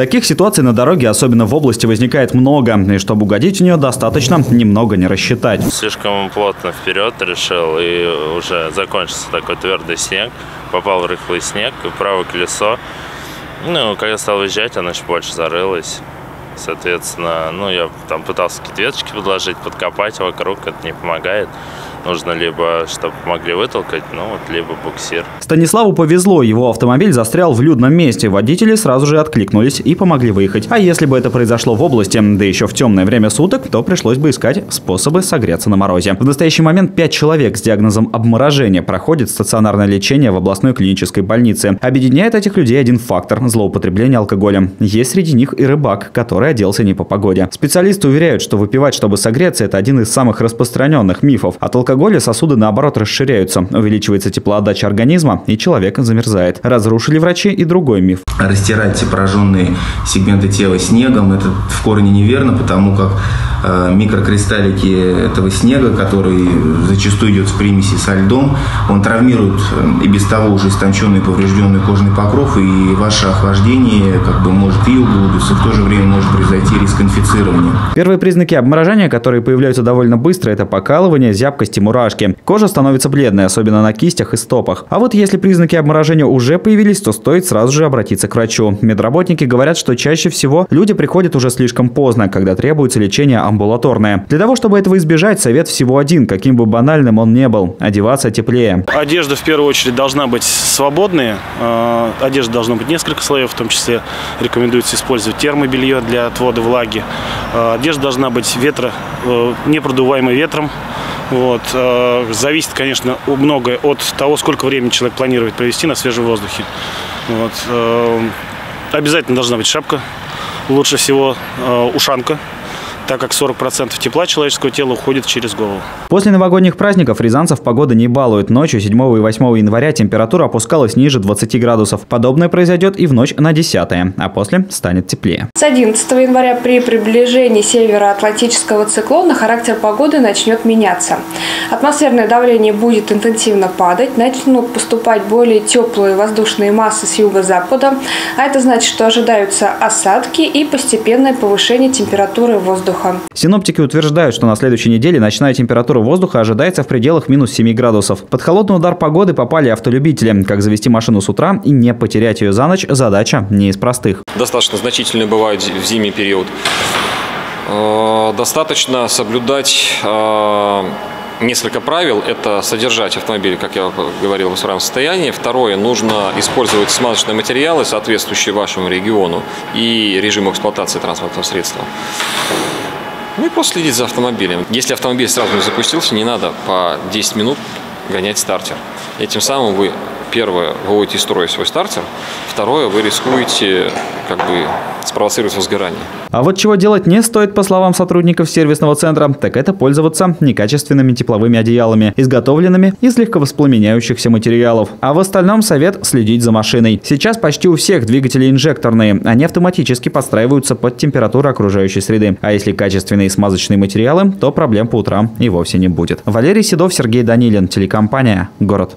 Таких ситуаций на дороге, особенно в области, возникает много. И чтобы угодить в нее, достаточно немного не рассчитать. Слишком плотно вперед решил, и уже закончился такой твердый снег. Попал в рыхлый снег, и правое колесо. Ну, когда стал выезжать, оно еще больше зарылось. Соответственно, ну, я там пытался какие-то веточки подложить, подкопать вокруг, это не помогает нужно либо, чтобы помогли вытолкать, ну вот, либо буксир. Станиславу повезло, его автомобиль застрял в людном месте. Водители сразу же откликнулись и помогли выехать. А если бы это произошло в области, да еще в темное время суток, то пришлось бы искать способы согреться на морозе. В настоящий момент пять человек с диагнозом обморожения проходят стационарное лечение в областной клинической больнице. Объединяет этих людей один фактор – злоупотребление алкоголем. Есть среди них и рыбак, который оделся не по погоде. Специалисты уверяют, что выпивать, чтобы согреться – это один из самых распространенных мифов. От алкоголя алкоголя сосуды наоборот расширяются, увеличивается теплоотдача организма и человек замерзает. Разрушили врачи и другой миф. Растирать пораженные сегменты тела снегом – это в корне неверно, потому как э, микрокристаллики этого снега, который зачастую идет в примеси со льдом, он травмирует э, и без того уже истонченный поврежденный кожный покров, и ваше охлаждение как бы может и углубиться, в то же время может произойти риск инфицирования. Первые признаки обморожения, которые появляются довольно быстро, это покалывание, зябкость и мурашки. Кожа становится бледной, особенно на кистях и стопах. А вот если признаки обморожения уже появились, то стоит сразу же обратиться к врачу. Медработники говорят, что чаще всего люди приходят уже слишком поздно, когда требуется лечение амбулаторное. Для того, чтобы этого избежать, совет всего один, каким бы банальным он не был – одеваться теплее. Одежда в первую очередь должна быть свободной. Э, одежда должна быть несколько слоев, в том числе рекомендуется использовать термобелье для отвода влаги. Э, одежда должна быть ветро, э, непродуваемой ветром, вот. Э, зависит, конечно, многое от того, сколько времени человек планирует провести на свежем воздухе. Вот. Э, обязательно должна быть шапка, лучше всего э, ушанка так как 40% тепла человеческого тела уходит через голову. После новогодних праздников рязанцев погода не балует. Ночью 7 и 8 января температура опускалась ниже 20 градусов. Подобное произойдет и в ночь на 10, а после станет теплее. С 11 января при приближении североатлантического циклона характер погоды начнет меняться. Атмосферное давление будет интенсивно падать, начнут поступать более теплые воздушные массы с юго-запада, а это значит, что ожидаются осадки и постепенное повышение температуры воздуха воздуха. Синоптики утверждают, что на следующей неделе ночная температура воздуха ожидается в пределах минус 7 градусов. Под холодный удар погоды попали автолюбители. Как завести машину с утра и не потерять ее за ночь – задача не из простых. Достаточно значительные бывают в зимний период. Э, достаточно соблюдать э, несколько правил. Это содержать автомобиль, как я говорил, в исправном состоянии. Второе, нужно использовать смазочные материалы, соответствующие вашему региону и режиму эксплуатации транспортного средства. Ну и просто следить за автомобилем. Если автомобиль сразу не запустился, не надо по 10 минут гонять стартер. Этим самым вы, первое, выводите из строя свой стартер, второе, вы рискуете как бы спровоцировать возгорание. А вот чего делать не стоит, по словам сотрудников сервисного центра, так это пользоваться некачественными тепловыми одеялами, изготовленными из легковоспламеняющихся материалов. А в остальном совет следить за машиной. Сейчас почти у всех двигатели инжекторные. Они автоматически подстраиваются под температуру окружающей среды. А если качественные смазочные материалы, то проблем по утрам и вовсе не будет. Валерий Седов, Сергей Данилин, телекомпания «Город».